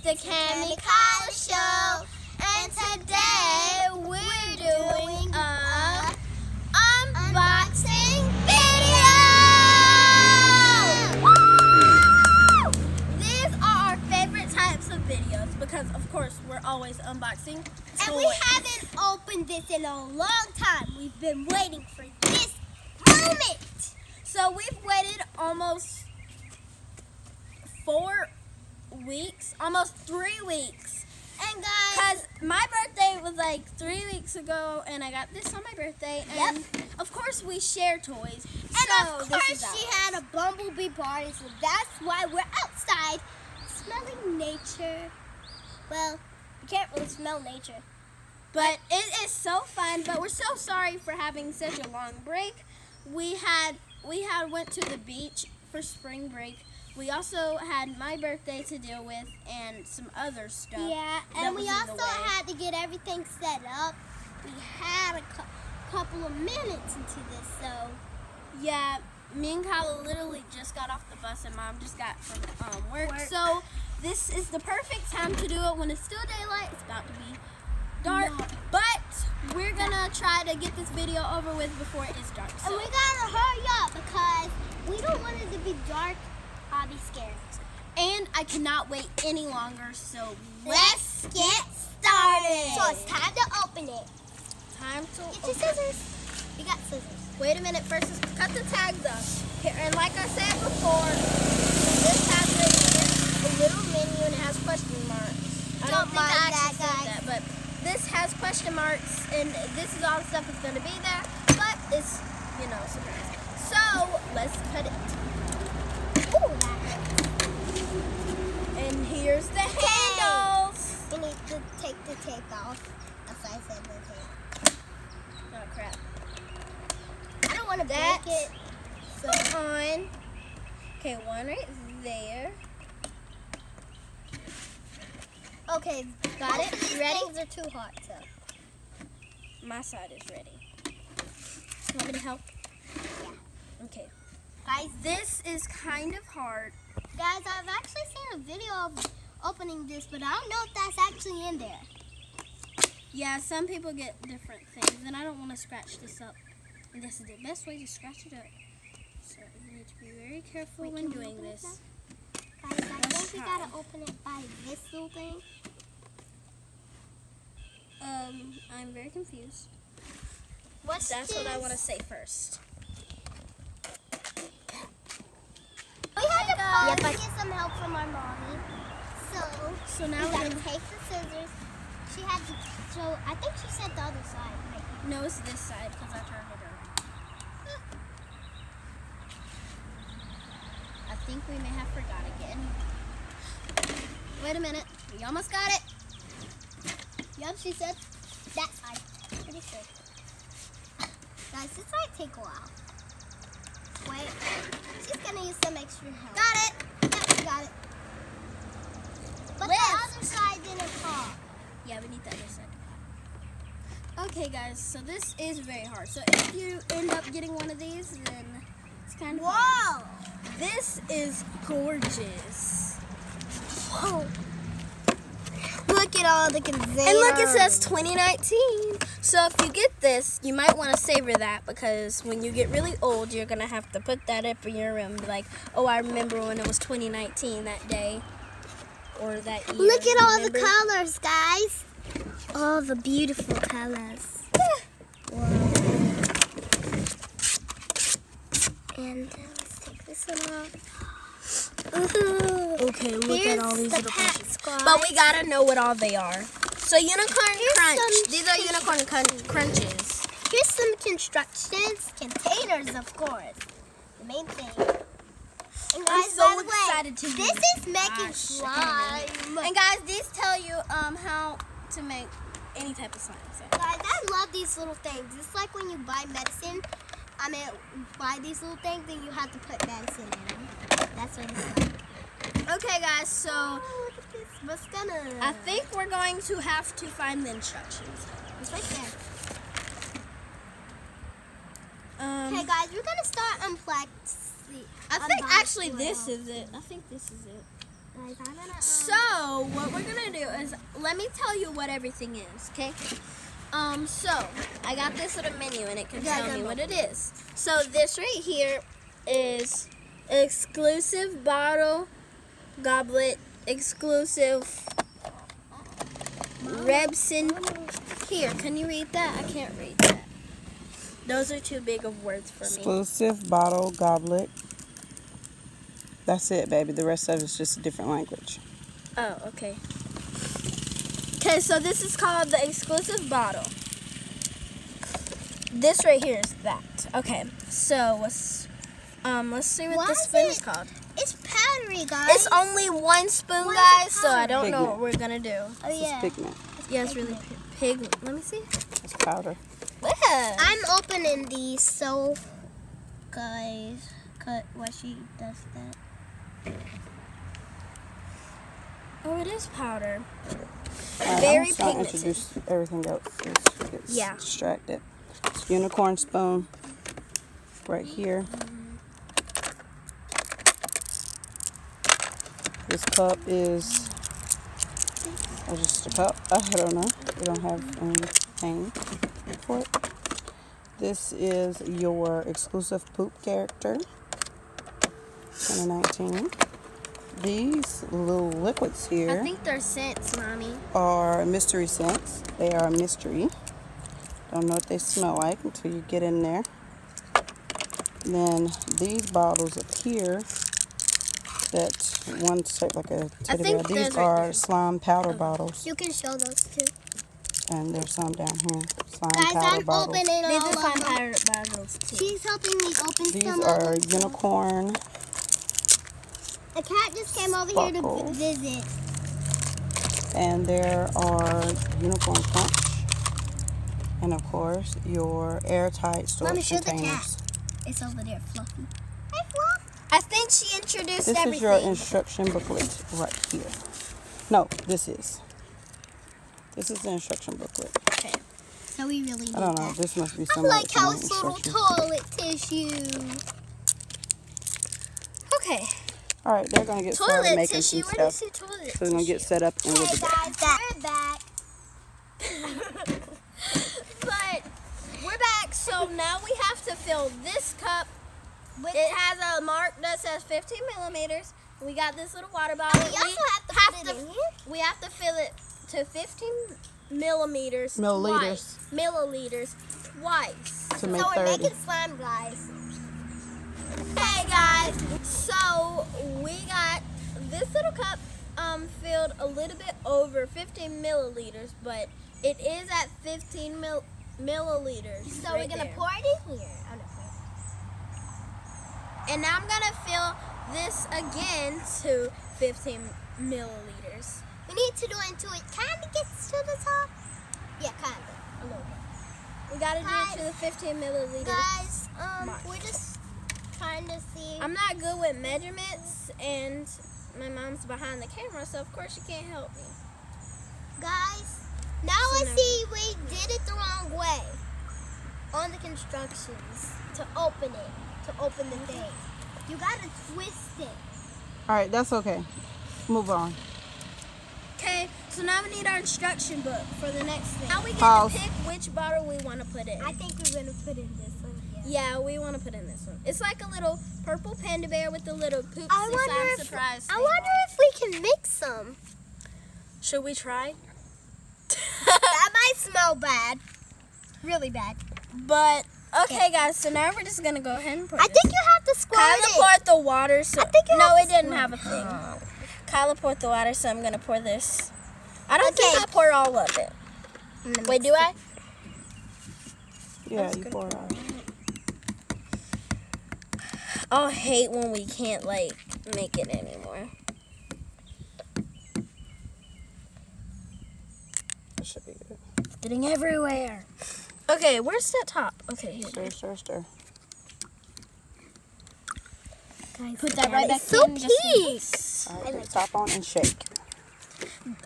It's the Kam and Kyla Show, and today we're doing a unboxing video. Woo! These are our favorite types of videos because, of course, we're always unboxing. toys. And we haven't opened this in a long time. We've been waiting for this moment. So we've waited almost four weeks, almost three weeks. And guys, Because my birthday was like three weeks ago, and I got this on my birthday. And of course, we share toys. and so of course she had a bumblebee party, so that's why we're outside smelling nature. Well, you can't really smell nature. But it is so fun. But we're so sorry for having such a long break. We had we had went to the beach for spring break. We also had my birthday to deal with and some other stuff. Yeah, and we was in the also had to get everything set up. We had a cou- couple of minutes into this, so Yeah, me and Kyla literally just got off the bus, and Mom just got from um, work. Work. So this is the perfect time to do it when it's still daylight. It's about to be dark, No. but we're gonna try to get this video over with before it is dark. and So we gotta hurry up because we don't want it to be dark. I'll be scared. and I cannot wait any longer. So Let's get started. So it's time to open it. time to. Get your scissors. We got scissors. Wait a minute. First, let's cut the tags up. Here, and like I said before, this has a, a little menu and it has question marks. I Don't don't I mind that, that, but this has question marks, and this is all the stuff that's going to be there. But it's, you know, surprise. So let's cut it. Ooh, that hurts. And here's the handles. We need to take the tape off. That's why I said the tape. Oh crap. I don't want to break it. Put on. Okay, one right there. Okay, got it. You ready? Things are too hot, so. My side is ready. Want me to help? Yeah. Okay. Guys, This is kind of hard. Guys, I've actually seen a video of opening this, but I don't know if that's actually in there. Yeah, some people get different things, and I don't want to scratch this up. And this is the best way to scratch it up. So you need to be very careful Wait, when doing this. Guys, I Let's think we try. gotta open it by this little thing. Um, I'm very confused. What's That's what I want to say first. We pause Yep, I- get some help from our mommy. So, So now we're gotta gonna. take the scissors. She had to so I think she said the other side. Right? No, it's this side because I turned it around. I think we may have forgot again. Wait a minute. We almost got it. Yep, she said that side. Pretty sure. Guys, this might take a while. Wait, she's gonna use some extra help. Got it. Yep, got it. But Liz. the other side didn't pop. Yeah, we need that other side. Okay, guys. So this is very hard. So if you end up getting one of these, then it's kind of hard. Whoa! This is gorgeous. Whoa! At all the containers. And look, it says 2019. So if you get this, you might want to savor that because when you get really old, you're gonna have to put that up in your room. Be like, oh, I remember when it was 2019 that day, or that year. Look at all the colors, guys. All the beautiful colors. And uh, let's take this one off. Ooh. Okay, look at all these the little crunches. But we gotta know what all they are. So unicorn Here's crunch. These are unicorn crun- crunches. Here's some constructions, containers, of course. The main thing. And I'm guys, so by the way, excited to This is making slime. And guys, these tell you um how to make any type of slime. So. Guys, I love these little things. It's like when you buy medicine. I mean, buy these little things, then you have to put medicine in them. That's what it's like. Okay, guys. So Oh, look at this. What's gonna? I think we're going to have to find the instructions. it's right there. Um, Okay, guys, we're gonna start unplexing. I think actually this is it. I think this is it. Guys, gonna. Um, So what we're gonna do is let me tell you what everything is, okay? Um, so I got this little menu and it can Yeah, tell me what it is. So this right here is exclusive bottle goblet exclusive Rebson. Here, can you read that? I can't read that. Those are too big of words for me. Exclusive bottle goblet. That's it, baby. The rest of it's just a different language. Oh, okay. Okay, so this is called the exclusive bottle. This right here is that. Okay, so let's um let's see what Why the spoon is it- called. It's powdery, guys. It's only one spoon, Why guys, so I don't know what we're gonna do. oh This yeah. is pigment. Yeah, it's really pig. pig. Let me see. It's powder. Yeah. I'm opening these, so guys, cut why she does that. Oh, it is powder. Alright, Very I'm just gonna pigmented. introduce everything else. It's, it's Yeah. distracted. It's unicorn spoon right here. This cup is just a cup. I don't know. We don't have anything for it. This is your exclusive poop character. 2019. These little liquids here I think they're scents, mommy. are mystery scents. They are a mystery. Don't know what they smell like until you get in there. Then these bottles up here, that one's shaped like a teddy bear. These those right are slime powder oh, bottles, You can show those too. and there's some down here. Slime Guys, powder I'm bottles. opening These all are of fine them. powder bottles too. She's helping me open These some are of them. unicorn. A cat just came over here to visit. and there are unicorn punch, and of course your airtight storage Mommy, show the cat. It's over there, Fluffy. I think she introduced This everything. is your instruction booklet right here. No, this is. This is the instruction booklet. Okay. So we really need I don't know. that. This must be some. I like how it's little toilet tissue. okay. All right, they're gonna get started Toilet making tissue. some Where stuff. toilet So we're gonna get set up and we'll Hey be back. guys, we're back. But we're back, so now we have to fill this cup. It has a mark that says 15 millimeters. We got this little water bottle. We also have to put it in here. We have to fill it to 15 millimeters. Milliliters. Twice. Milliliters twice. To make So we're making slime, guys. Hey guys, so we got this little cup um, filled a little bit over 15 milliliters, but it is at 15 mil- milliliters. So right we're gonna there. pour it in here. I'm gonna pour And now I'm gonna fill this again to 15 milliliters. We need to do it until it kind of gets to the top. Yeah, kind of. A little bit. We gotta do it to the 15 milliliters. Guys, um, Mark. we're just trying to see. I'm not good with measurements, and my mom's behind the camera, so of course she can't help me. Guys, now So I now- see we did it the wrong way on the constructions to open it, to open the thing. You gotta twist it. All right, that's okay. Move on. Okay, so now we need our instruction book for the next thing. Now we get Pause. to pick which bottle we want to put in. I think we're gonna put in this one here. yeah, we want to put in this one. It's like a little purple panda bear with the little poop I wonder if surprise. I thing. wonder if we can mix some. Should we try? that might smell bad, really bad. But okay, guys. So now we're just gonna go ahead and pour. I this. think you have to squirt Kyla it. poured the water, so I think you no, have it to didn't have a thing. Kyla poured the water, so I'm gonna pour this. I don't think Okay. I pour all of it. Mm, Wait, mix do I? Yeah, That's you good. pour it out. I'll hate when we can't like make it anymore. That should be good. Getting everywhere. Okay, where's that top? Okay, here. Stir, stir, stir. Guys, Put that right back so in. So pink. All right, put top on and shake.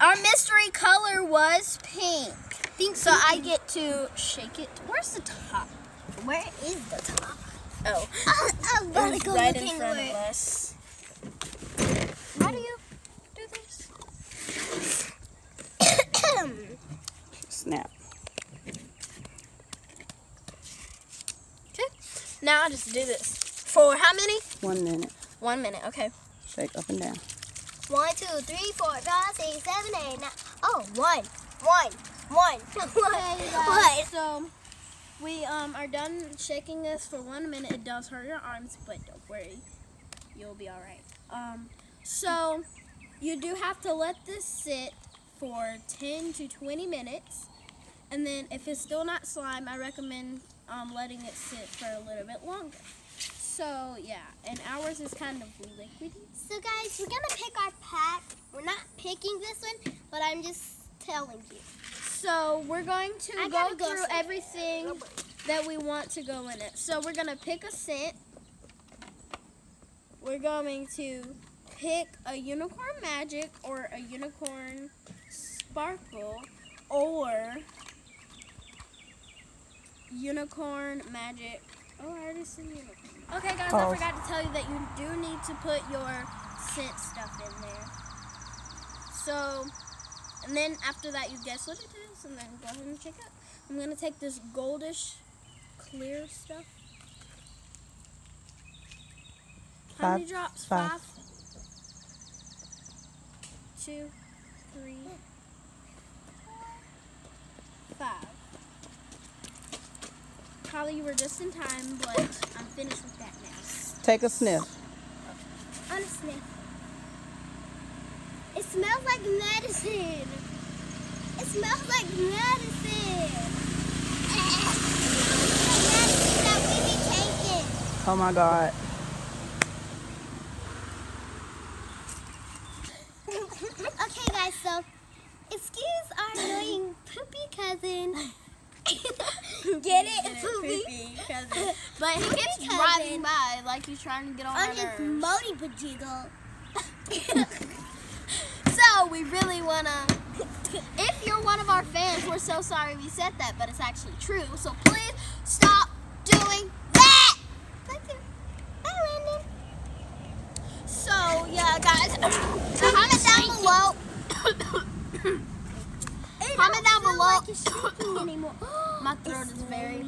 Our mystery color was pink. Think so I get to shake it. Where's the top? Where is the top? Oh. I, I'm gonna go right in front of us. How do you do this? Snap. Now I just do this. For how many? One minute. One minute. Okay. Shake up and down. One, two, three, four, five, six, seven, eight, nine. Oh, one, one, one, Okay, one. So we um are done shaking this for one minute. It does hurt your arms, but don't worry, you'll be all right. Um, so you do have to let this sit for 10 to 20 minutes, and then if it's still not slime, I recommend um letting it sit for a little bit longer. So yeah, and ours is kind of liquidy. So guys, we're gonna pick our pack. We're not picking this one, but I'm just telling you. So we're going to I go go through somewhere. everything that we want to go in it. So we're gonna pick a scent. We're going to pick a unicorn magic or a unicorn sparkle or unicorn magic. Oh, I already said unicorn. Okay, guys, I Oh. forgot to tell you that you do need to put your scent stuff in there. So, and then after that, you guess what it is, and then go ahead and check it. I'm gonna take this goldish, clear stuff. How many drops? Five. Five. Two, three, five. Probably you were just in time, but I'm finished with that now. Take a sniff. On a sniff. It smells like medicine. It smells like medicine. medicine that we be taking. Oh my God. okay, guys, so excuse our annoying poopy cousin. Get it? Poopy. But he keeps driving by like he's trying to get on, On his bajiggle. So we really wanna. If you're one of our fans, we're so sorry we said that, but it's actually true. So please stop doing that. Thank you. Bye, Landon. So yeah, guys, comment down below. Comment down below. Like anymore. My throat It's is very,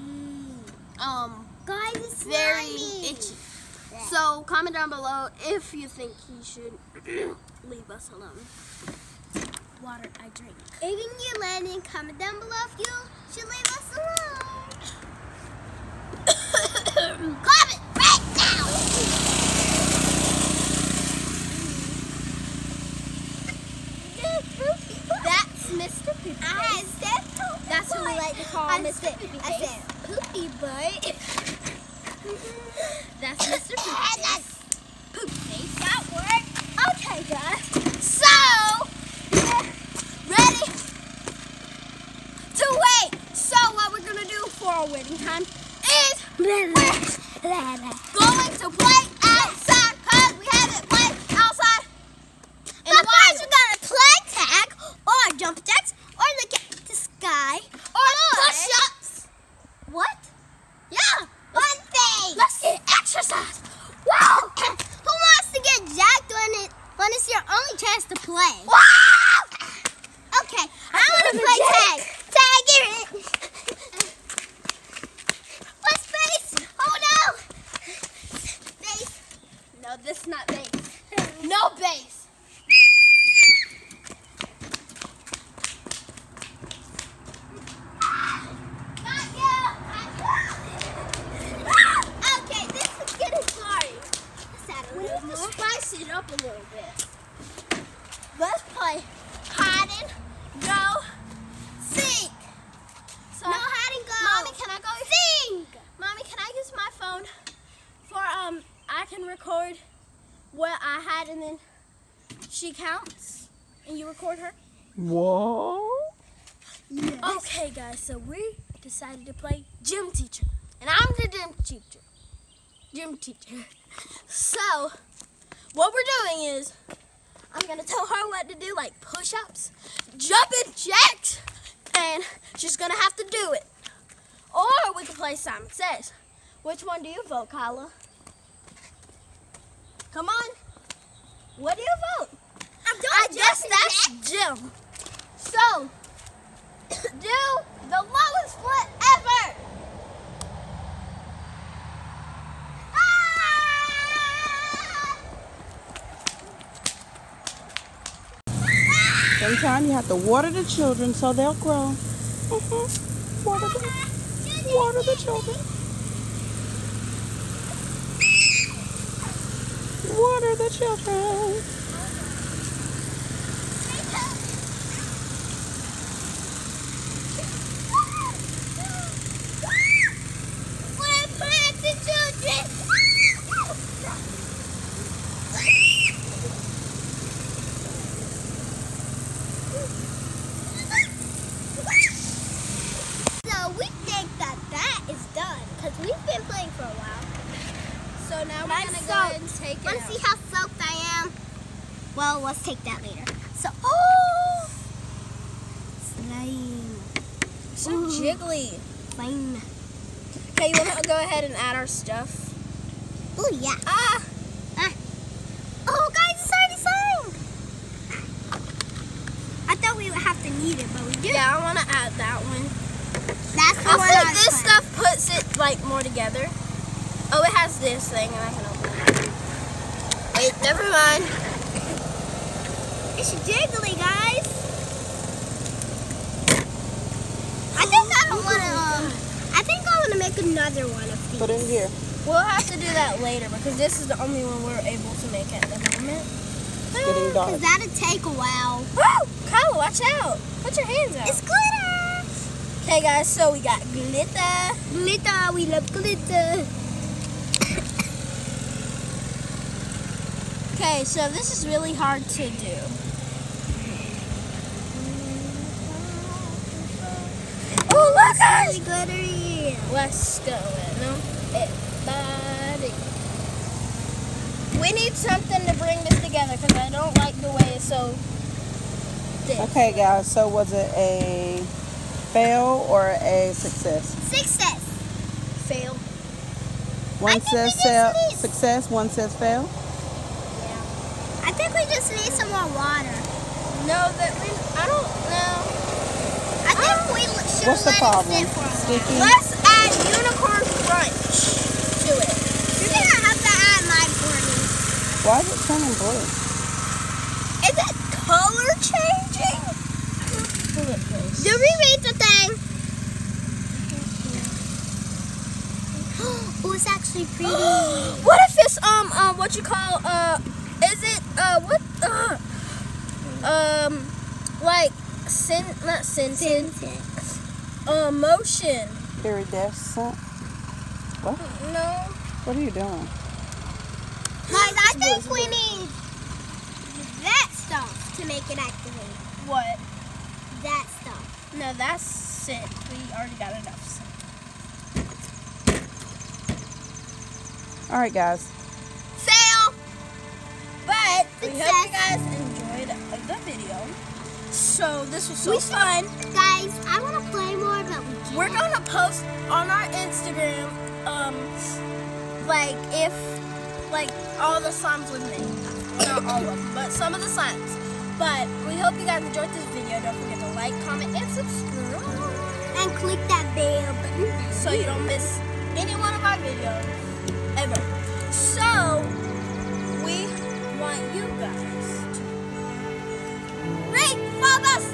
um, Guys, it's very slimy. itchy. So comment down below if you think he should leave us alone. Water I drink. Even you, Landon, comment down below if you should leave us alone. comment right now. That's Mr. Poopy. I said poopy That's who we butt. like to call I Mr. said, Poopy I said poopy butt. That's Mr. Poopy. And Face. that's Poop face. that word. Okay, guys. So, ready to wait. So, what we're gonna do for our waiting time is we're going to play outside because we haven't played outside in a But while. first, we're gonna play tag or jump jacks or look at the sky Or push-ups. What? Yeah. One thing. Let's get exercise. Wow! Who wants to get jacked when it when it's your only chance to play? Wow. Okay, I, I want to feel play tag. energetic. Tag it. What space? Oh no! Space. This not. No base. Not you. Okay, this is getting hard. Let's add a We little need to more. spice it up a little bit. Let's play hide and go seek. So, No hide and go. Mommy, can I go? Sing. Mommy, can I use my phone for um? I can record what I had, and then she counts, and you record her. Whoa. Okay, guys. So we decided to play gym teacher, and I'm the gym teacher. Gym teacher. So what we're doing is, I'm gonna tell her what to do, like push-ups, jumping jacks, and she's gonna have to do it. Or we can play Simon Says. Which one do you vote, Kyla? Come on. What do you vote? I'm doing I guess that's jacks. Jim. So, do the lowest flip ever. Sometimes you have to water the children so they'll grow. Mhm. Water them. Water the children. Water the children. So we think that that is done because we've been playing for a while. So now we're Mine's gonna go soaked. ahead and take it Want to out. see how soaked I am? Well, let's take that later. So, oh, slime, so Ooh. jiggly. slime. Okay, you wanna go ahead and add our stuff? Oh yeah. Ah, Oh, guys, it's already slime. I thought we would have to need it, but we do. yeah, I wanna add that one. That's the I one I this stuff puts it like more together. Oh, it has this thing, and I can open it. Wait, never mind. It's jiggly, guys. I think I don't want to. Um, I think I want to make another one. Put it in here. We'll have to do that later because this is the only one we're able to make at the moment. It's getting dark. Cause that'd take a while. Woo! Kyla, watch out! Put your hands out. It's glitter. Okay, guys, so we got glitter. Glitter. We love glitter. Okay, so this is really hard to do. Oh, look, guys! Really glittery. Let's go, no, everybody. We need something to bring this together because I don't like the way it's so thick. Okay, guys. So was it a fail or a success? Success. Fail. One think we says fail, success. One says fail. Yeah. I think we just need some more water. No, that we, I don't know. I think we should What's the let problem? it sit for a while. Sticky? Let's add unicorn crunch to it. You're gonna have to add my burning. Why is it turning blue? Is it color changing? Pull it, please. Do we read the thing? oh, it's actually pretty. What if it's um um what you call uh is it uh what uh um like sin not sentient uh motion Iridescent. What? no What are you doing? Guys, I think we need that stuff to make it activate. what That stuff. no that's it we already got enough All right, guys. fail but we hope you guys enjoyed the video so this was so We should- fun Guys, I want to play more, but we can't. We're gonna post on our Instagram, um, like if, like all the Psalms with me. Not all of them, but some of the Psalms. But we hope you guys enjoyed this video. Don't forget to like, comment, and subscribe. And click that bell button. So you don't miss any one of our videos ever. So, we want you guys to... Rate, follow,